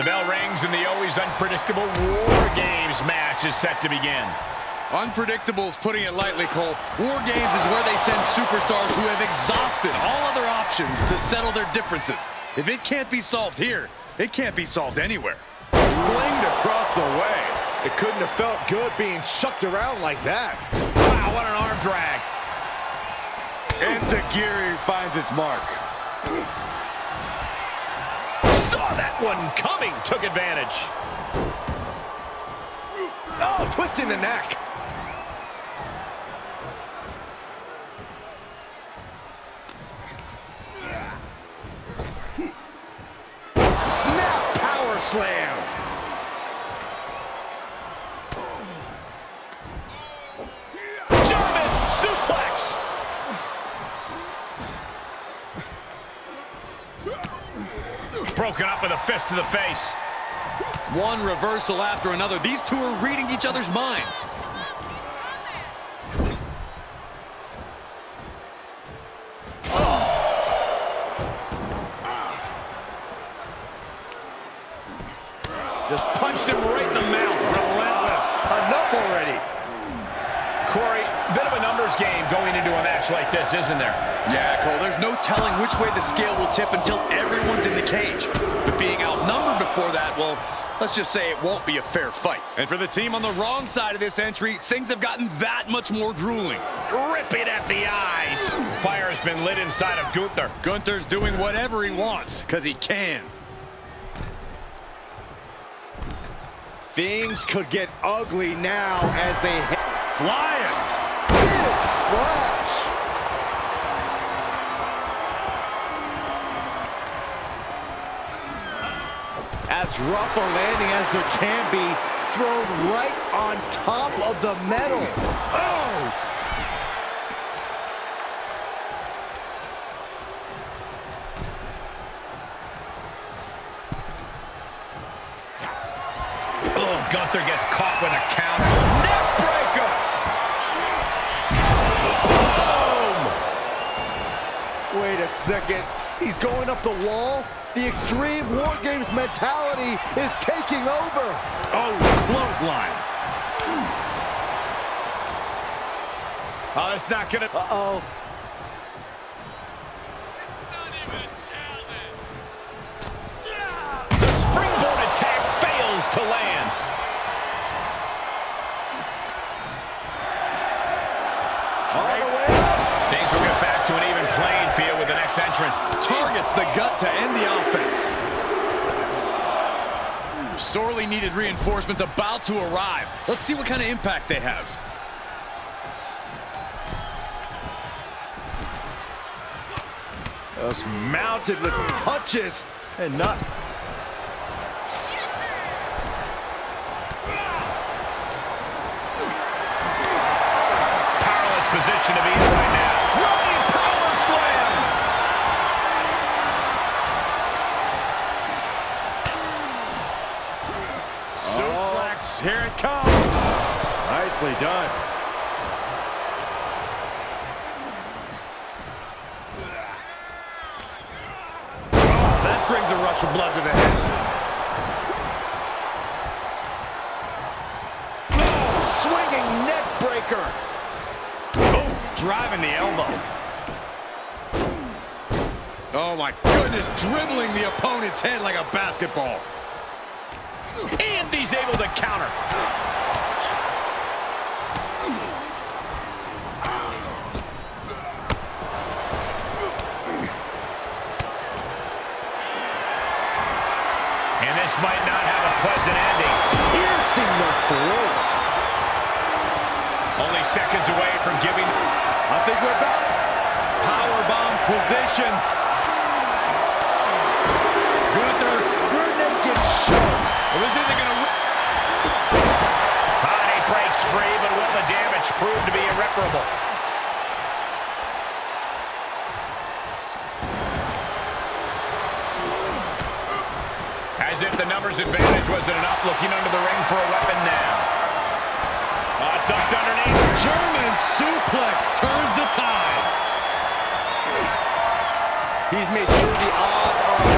The bell rings and the always unpredictable War Games match is set to begin. Unpredictable is putting it lightly, Cole. War Games is where they send superstars who have exhausted all other options to settle their differences. If it can't be solved here, it can't be solved anywhere. Flinged across the way. It couldn't have felt good being chucked around like that. Wow, what an arm drag. Enziguri finds its mark. That one coming, took advantage. Oh, twisting the neck. Broken up with a fist to the face. One reversal after another. These two are reading each other's minds. Just punched him right in the mouth. Relentless. Enough already. Corey, bit of a numbers game going into a match like this, isn't there? Yeah, Cole, there's no telling which way the scale will tip until everyone's in the cage. But being outnumbered before that, well, let's just say it won't be a fair fight. And for the team on the wrong side of this entry, things have gotten that much more grueling. Rip it at the eyes. Fire has been lit inside of Gunther. Gunther's doing whatever he wants, because he can. Things could get ugly now as they hit. Flying. As rough a landing as there can be, thrown right on top of the metal. Oh! Oh, Gunther gets caught with a counter. Neck breaker. Boom. Wait a second. He's going up the wall. The Extreme War Games mentality is taking over. Oh, clothesline. Oh, it's not gonna. Uh-oh. Targets the gut to end the offense. Sorely needed reinforcements about to arrive. Let's see what kind of impact they have. Just mounted with punches and not. Brings of blood to the head. Swinging neck breaker. Oh, driving the elbow. Oh my goodness, dribbling the opponent's head like a basketball. And he's able to counter. Seconds away from giving... I think we're back. Powerbomb position. Gunther, rear naked. Well, this isn't going to win. Body breaks free, but will the damage prove to be irreparable? As if the numbers advantage wasn't enough, looking under the ring for a weapon now. Tucked underneath. German suplex turns the tides. He's made sure the odds are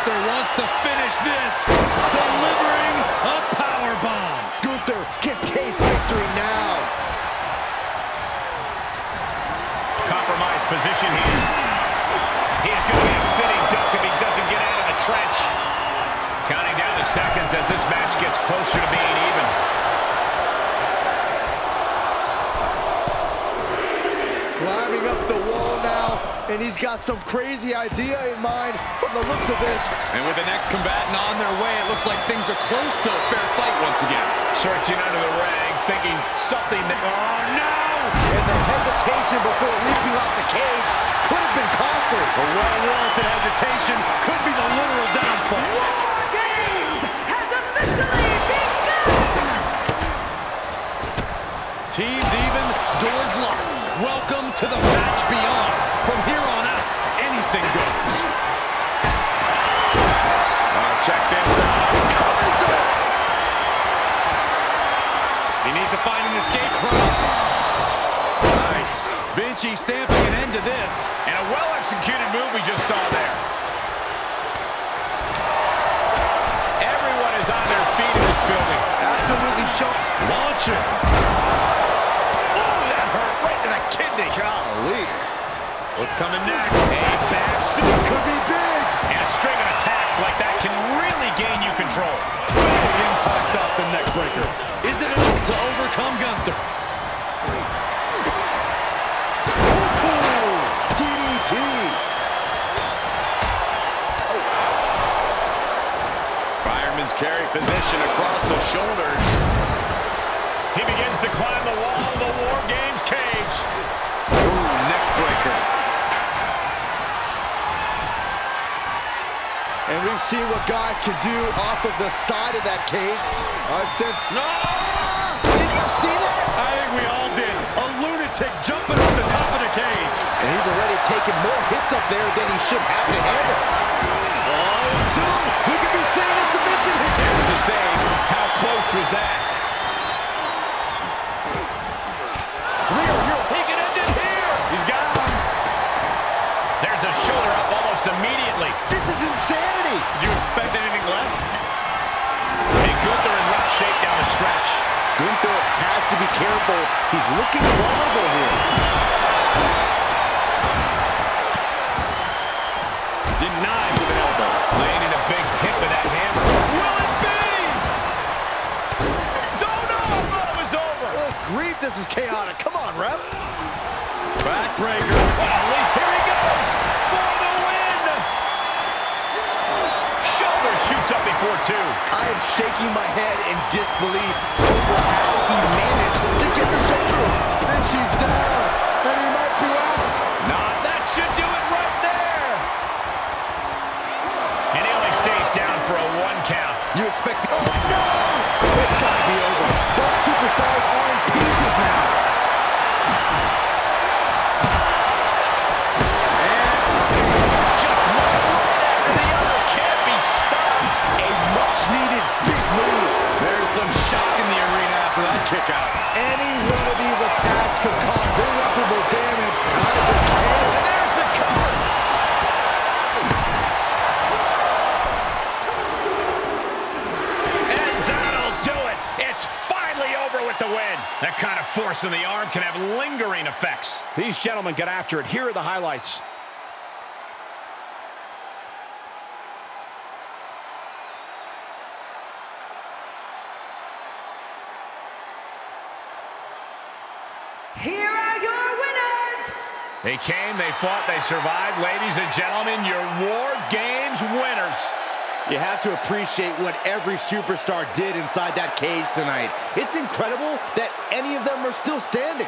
Gunther wants to finish this. Delivering a power bomb. Gunther can taste victory now. Compromised position here. He's going to be a sitting duck if he doesn't get out of the trench. Counting down the seconds as this match gets closer to being even. Up the wall now, and he's got some crazy idea in mind from the looks of this. And with the next combatant on their way, it looks like things are close to a fair fight once again. Searching under the ring, thinking something that... Oh, no! And the hesitation before leaping off the cage could have been costly. A well-warranted hesitation the match beyond. From here on out, anything goes. Oh, check this out. He needs to find an escape route. Nice. Vinci stamping an end to this. And a well-executed move we just saw there. Everyone is on their feet in this building. Absolutely show. Launcher. Ooh, that hurt right to the kidney. Golly. What's coming next? A back This could be big. And a string of attacks like that can really gain you control. Big impact off the neck breaker. Is it enough to overcome Gunther? DDT. Fireman's carry position across the shoulders. He begins to climb the wall of the War Games cage. And we've seen what guys can do off of the side of that cage. Uh, since No! did you see that? I think we all did. A lunatic jumping off the top of the cage. And he's already taken more hits up there than he should have to handle. Oh, soon we could be seeing a submission here. There's the save. How close was that? Careful. He's looking vulnerable here. Denied with an elbow. Landing a big hit with that hammer. Will it be? Oh no, I thought it was over. Oh, grief, this is chaotic. Come on, ref. Backbreaker. What a leap. Shoulder up before two. I am shaking my head in disbelief over how he managed to get the shoulder. Then she's down, and he might be out. Not that should do it right there. And he only stays down for a one count. You expect the... Oh, no! It's gotta be over. Both superstars are in pieces now. Force in the arm can have lingering effects. These gentlemen get after it. Here are the highlights. Here are your winners! They came, they fought, they survived. Ladies and gentlemen, your War Games winners. You have to appreciate what every superstar did inside that cage tonight. It's incredible that any of them are still standing.